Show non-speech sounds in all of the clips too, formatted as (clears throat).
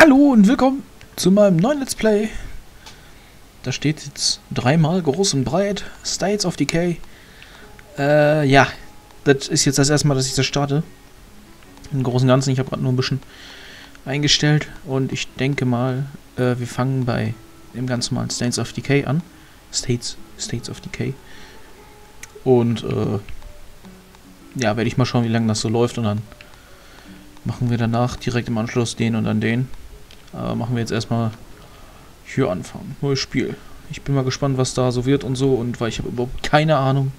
Hallo und willkommen zu meinem neuen Let's Play. Da steht jetzt dreimal groß und breit. States of Decay. Äh, ja. Das ist jetzt das erste Mal, dass ich das starte. Im Großen und Ganzen. Ich habe gerade nur ein bisschen eingestellt. Und ich denke mal, äh, wir fangen bei dem ganz normalen States of Decay an. States, States of Decay. Und, äh, ja, werde ich mal schauen, wie lange das so läuft. Und dann machen wir danach direkt im Anschluss den und dann den. Aber machen wir jetzt erstmal hier anfangen. Neues Spiel. Ich bin mal gespannt, was da so wird und so. Und weil ich habe überhaupt keine Ahnung.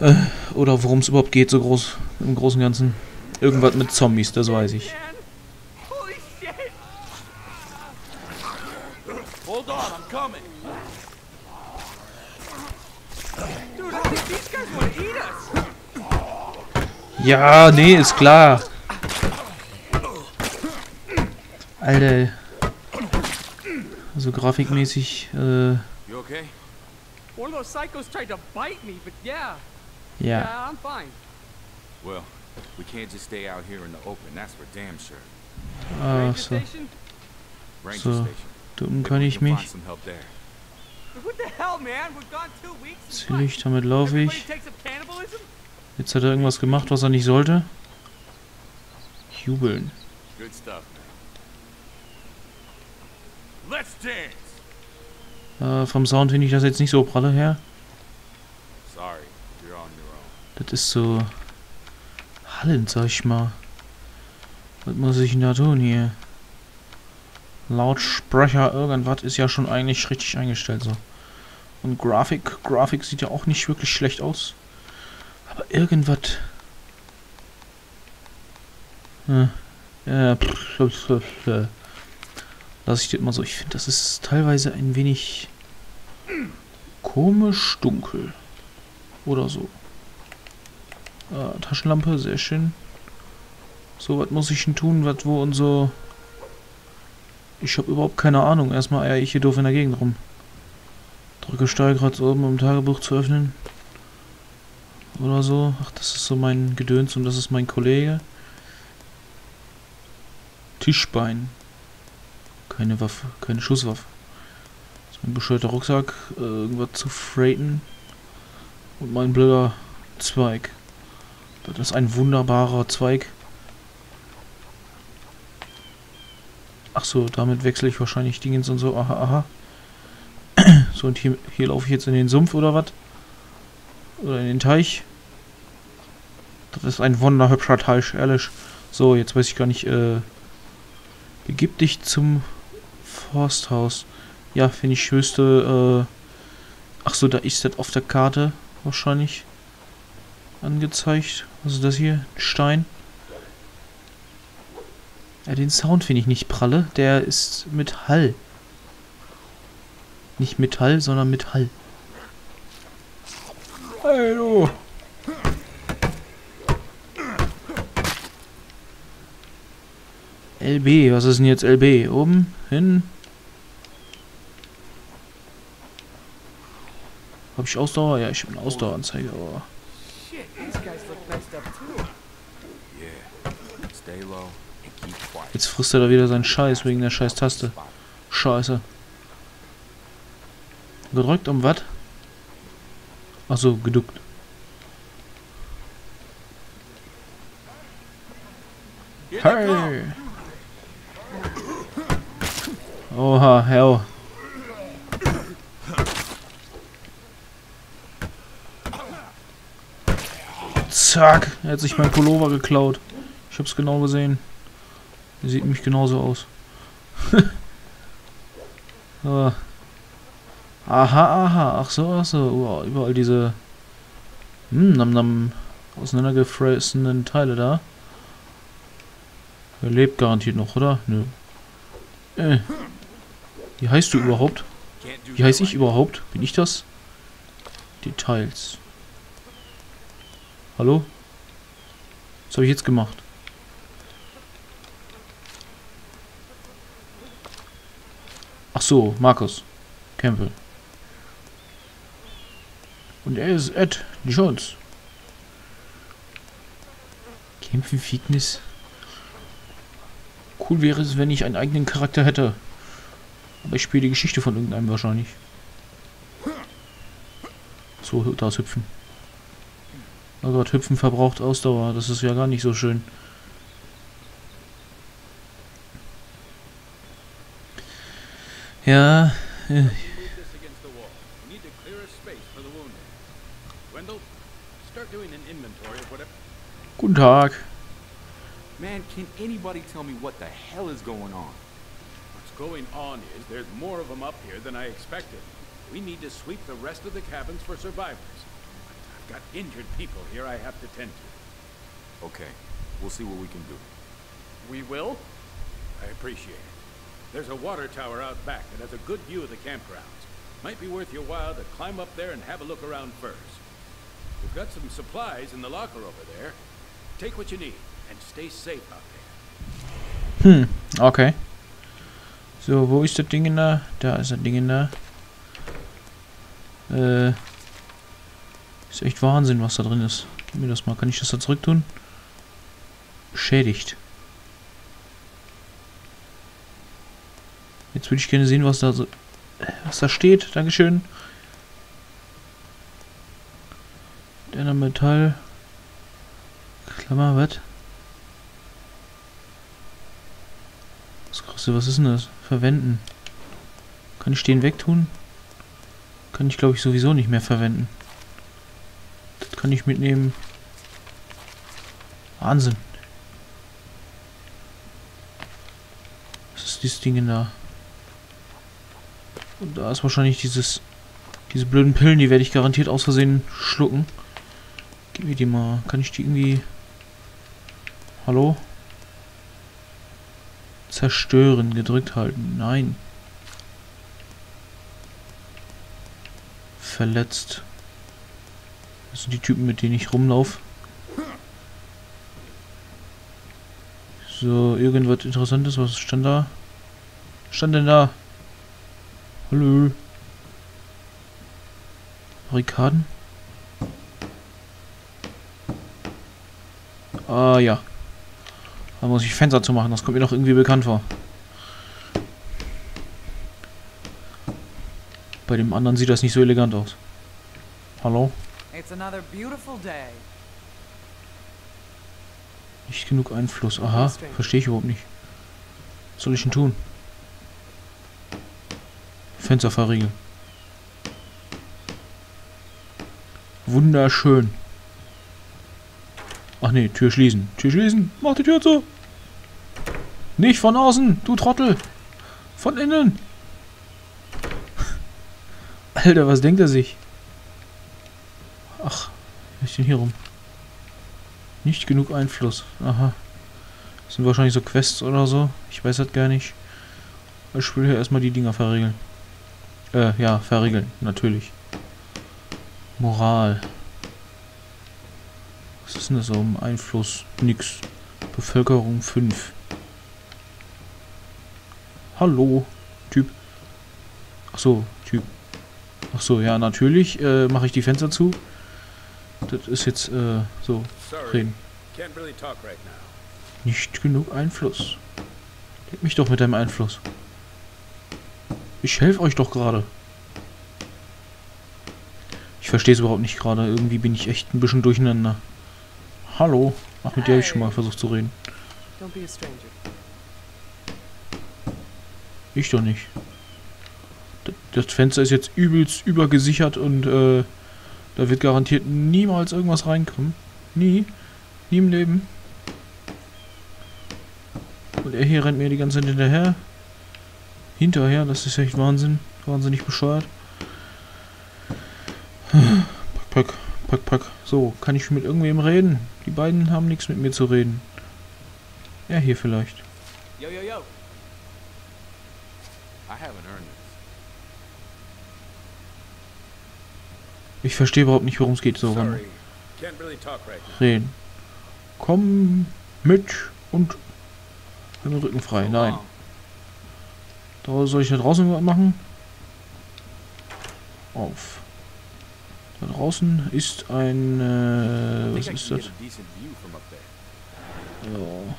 Äh, oder worum es überhaupt geht, so groß im Großen und Ganzen. Irgendwas mit Zombies, das weiß ich. Hold on, I'm coming. Ja, nee, ist klar. Alter. Also grafikmäßig, äh, You okay? One of those psychos tried to bite me, but yeah. ja. I'm fine. Well, we can't just stay out here in the open, that's for damn sure. Ah, so. So. Dumm kann ich mich. what? damit laufe ich. Jetzt hat er irgendwas gemacht, was er nicht sollte. Jubeln. Good stuff, man. Let's dance! Äh, vom Sound finde ich das jetzt nicht so pralle her. Das ist so hallend, sag ich mal. Was muss ich denn da tun hier? Lautsprecher, irgendwas ist ja schon eigentlich richtig eingestellt so. Und Grafik, Grafik sieht ja auch nicht wirklich schlecht aus. Aber irgendwas... Äh, äh, pff, pff, pff, äh. Lass ich das mal so. Ich finde, das ist teilweise ein wenig komisch dunkel. Oder so. Äh, Taschenlampe, sehr schön. So, was muss ich denn tun? Was, wo und so? Ich habe überhaupt keine Ahnung. Erstmal eier ich hier doof in der Gegend rum. Drücke Steuerkreuz oben, um Tagebuch zu öffnen. Oder so. Ach, das ist so mein Gedöns und das ist mein Kollege. Tischbein. Keine Waffe, keine Schusswaffe. Das ist mein bescheuerter Rucksack. Äh, irgendwas zu freighten. Und mein blöder Zweig. Das ist ein wunderbarer Zweig. Ach so, damit wechsle ich wahrscheinlich Dingens und so. Aha, aha. (clears throat) So, und hier, hier laufe ich jetzt in den Sumpf oder was? Oder in den Teich. Das ist ein wunderhübscher Teich, ehrlich. So, jetzt weiß ich gar nicht, äh... Begib dich zum Forsthaus. Ja, wenn ich wüsste, äh... Ach so, da ist das auf der Karte wahrscheinlich angezeigt. Ist das hier? Ein Stein. Ja, den Sound finde ich nicht pralle. Der ist mit Hall. Nicht Metall, sondern mit Hall. Hallo. LB, was ist denn jetzt LB? Oben, hin. Habe ich Ausdauer? Ja, ich habe eine Ausdaueranzeige, aber... Jetzt frisst er da wieder seinen Scheiß wegen der scheiß Taste. Scheiße. Gedrückt um was? Achso, geduckt. Hey! Oha, hell. Zack, er hat sich mein Pullover geklaut. Ich hab's genau gesehen. Der sieht nämlich genauso aus. (laughs) Aha, aha, ach so, ach so. Wow, überall diese hm, nam, nam, auseinandergefressenen Teile da. Er lebt garantiert noch, oder? Nö. Äh. Wie heißt du überhaupt? Wie that ich überhaupt? Bin ich das? Details. Hallo? Was habe ich jetzt gemacht? Ach so, Markus. Campbell. Und er ist Ed Jones. Kämpfen, Fitness. Cool wäre es, wenn ich einen eigenen Charakter hätte. Aber ich spiele die Geschichte von irgendeinem wahrscheinlich. So, da Hüpfen. Oh Gott, Hüpfen verbraucht Ausdauer. Das ist ja gar nicht so schön. Ja, äh, guten Tag. Man, can anybody tell me what the hell is going on? What's going on is there's more of them up here than I expected. We need to sweep the rest of the cabins for survivors. I've got injured people here I have to tend to. Okay, we'll see what we can do. We will? I appreciate it. There's a water tower out back that has a good view of the campgrounds. Might be worth your while to climb up there and have a look around first. We've got some supplies in the locker over there. Take what you need and stay safe out there. Hm, okay. So, wo ist das Ding da? Da ist das Ding in da. Äh. Ist echt Wahnsinn, was da drin ist. Gib mir das mal. Kann ich das da zurück tun? Beschädigt. Jetzt würde ich gerne sehen, was da so. Was da steht. Dankeschön. Der Metall. Klammer, was? Das Krasse, was ist denn das? Verwenden. Kann ich den wegtun? Kann ich, glaube ich, sowieso nicht mehr verwenden. Kann ich mitnehmen. Wahnsinn. Was ist dieses Ding da? Und da ist wahrscheinlich dieses... Diese blöden Pillen, die werde ich garantiert aus Versehen schlucken. Gib mir die mal. Kann ich die irgendwie... Hallo? Zerstören, gedrückt halten. Nein. Verletzt. Das sind die Typen, mit denen ich rumlaufe. So, irgendwas Interessantes. Was stand da? Stand denn da? Hallo. Barrikaden? Ah, ja. Da muss ich Fenster zu machen, das kommt mir doch irgendwie bekannt vor. Bei dem anderen sieht das nicht so elegant aus. Hallo? It's another beautiful day. Nicht genug Einfluss. Aha, verstehe ich überhaupt nicht. Was soll ich denn tun? Fenster verriegeln. Wunderschön. Ach nee, Tür schließen. Tür schließen. Mach die Tür zu. Nicht von außen, du Trottel. Von innen. (laughs) Alter, was denkt er sich? Denn hier rum? Nicht genug Einfluss. Aha. Das sind wahrscheinlich so Quests oder so. Ich weiß das gar nicht. Ich will hier erstmal die Dinger verriegeln. Äh, ja, verriegeln. Natürlich. Moral. Was ist denn das so? Einfluss? Nix. Bevölkerung 5. Hallo, Typ. Ach so, Typ. Ach so, ja, natürlich äh, mache ich die Fenster zu. Das ist jetzt äh, so Sorry, reden. Nicht genug Einfluss. Leg mich doch mit deinem Einfluss. Ich helfe euch doch gerade. Ich verstehe es überhaupt nicht gerade. Irgendwie bin ich echt ein bisschen durcheinander. Hallo. Ach, mit der habe ich schon mal versucht zu reden. Don't be a stranger. Ich doch nicht. Das Fenster ist jetzt übelst übergesichert und äh, da wird garantiert niemals irgendwas reinkommen. Nie. Nie im Leben. Und er hier rennt mir die ganze Zeit hinterher. Hinterher, das ist echt Wahnsinn. Wahnsinnig bescheuert. Pack, pack, pack, pack. So, kann ich mit irgendwem reden? Die beiden haben nichts mit mir zu reden. Er hier vielleicht. Ich verstehe überhaupt nicht, worum es geht. So, now. reden. Komm mit und den Rücken frei. Nein. Da soll ich da draußen was machen? Auf. Da draußen ist ein. Äh, was ist das? Ja.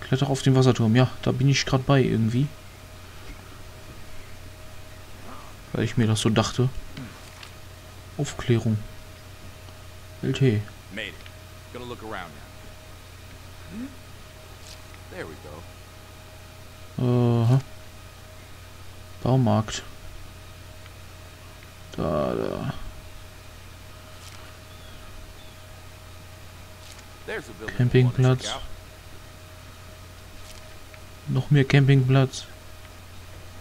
Kletter auf den Wasserturm. Ja, da bin ich gerade bei irgendwie. Weil ich mir das so dachte. Aufklärung. LT. Made it. Gonna look around now. There we go. Aha. Baumarkt. Da, da. Campingplatz. Noch mehr Campingplatz.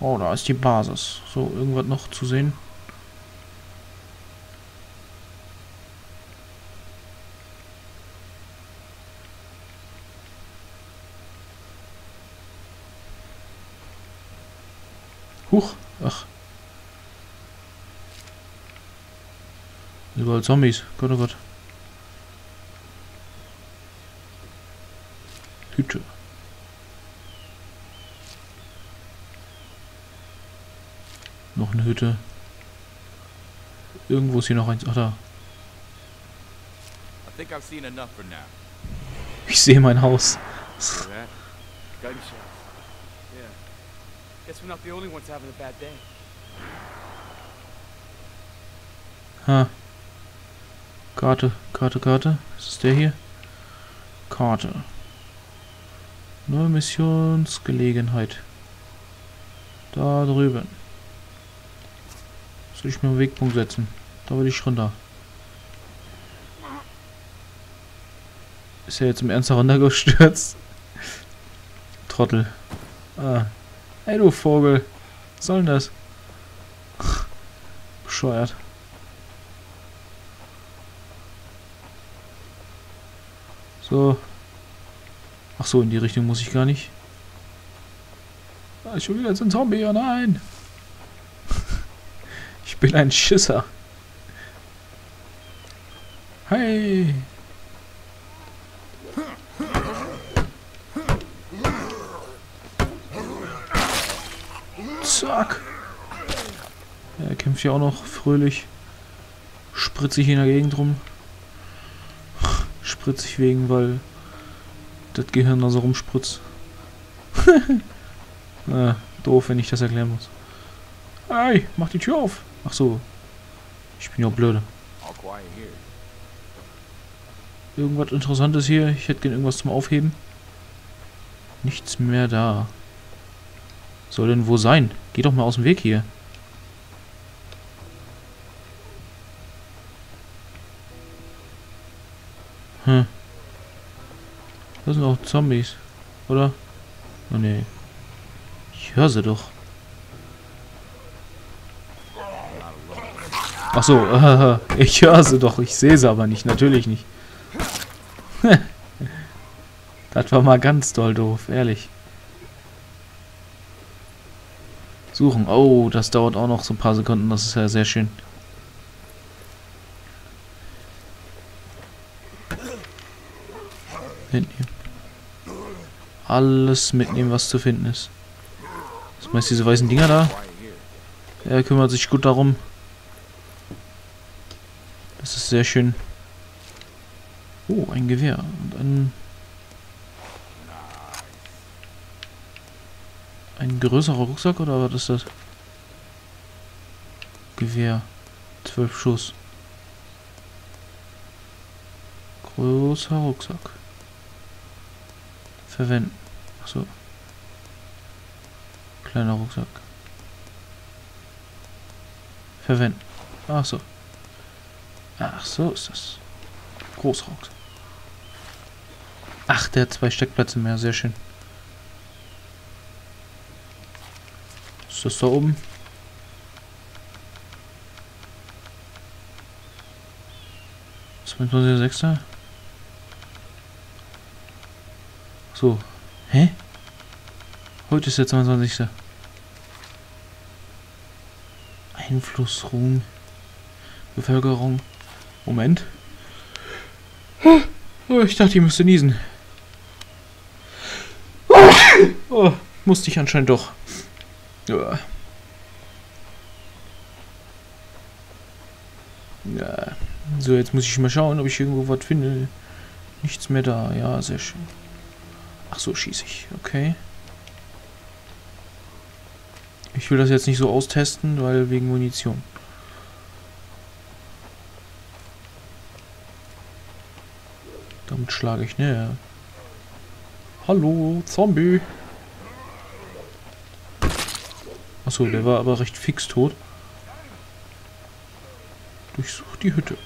Oh, da ist die Basis. So, irgendwas noch zu sehen? Huch, ach. Überall Zombies. Gott, oh Gott. Hüte. Noch eine Hütte. Irgendwo ist hier noch eins. Ach da. Ich sehe mein Haus. Guess we're not the only ones having a bad day. Ha. Karte, Karte, Karte. Ist der hier? Karte. Neue Missionsgelegenheit. Da drüben. Soll ich mir einen Wegpunkt setzen? Da will ich runter. Ist er jetzt im Ernst heruntergestürzt? (laughs) Trottel. Ah. Hey du Vogel. Was soll denn das? (laughs) Bescheuert. So. Ach so, in die Richtung muss ich gar nicht. Ah, ich will jetzt ein Zombie, oh nein. (laughs) Ich bin ein Schisser. Hey. Zack. Er kämpft ja auch noch fröhlich. Spritzig in der Gegend rum. Spritzig wegen, weil das Gehirn da so rumspritzt. (laughs) ah, doof, wenn ich das erklären muss. Hey, mach die Tür auf. Ach so. Ich bin ja blöde. Irgendwas Interessantes hier. Ich hätte gerne irgendwas zum Aufheben. Nichts mehr da. Soll denn wo sein? Geh doch mal aus dem Weg hier. Hm. Das sind auch Zombies. Oder? Oh nee. Ich höre sie doch. Ach so, äh, (laughs) ich höre sie doch. Ich sehe sie aber nicht. Natürlich nicht. (laughs) das war mal ganz doll doof, ehrlich. Suchen. Oh, das dauert auch noch so ein paar Sekunden. Das ist ja sehr schön. Mitnehmen. Alles mitnehmen, was zu finden ist. Was meinst du, diese weißen Dinger da? Er kümmert sich gut darum. Das ist sehr schön. Oh, ein Gewehr. Und ein... Größerer Rucksack oder was ist das? Gewehr. Zwölf Schuss. Großer Rucksack. Verwenden. Achso. Kleiner Rucksack. Verwenden. Ach so. Ach so ist das. Großrucksack. Ach, der hat zwei Steckplätze mehr. Sehr schön. Ist das da oben? Sechster. So. Hä? Heute ist der 22. Einflussruhen. Bevölkerung. Moment. Oh, ich dachte, ich müsste niesen. Oh, musste ich anscheinend doch. Ja. Ja. So, jetzt muss ich mal schauen, ob ich irgendwo was finde. Nichts mehr da. Ja, sehr schön. Ach so, schieße ich. Okay. Ich will das jetzt nicht so austesten, weil wegen Munition. Damit schlage ich näher. Hallo, Zombie. Achso, der war aber recht fix tot. Durchsuch die Hütte.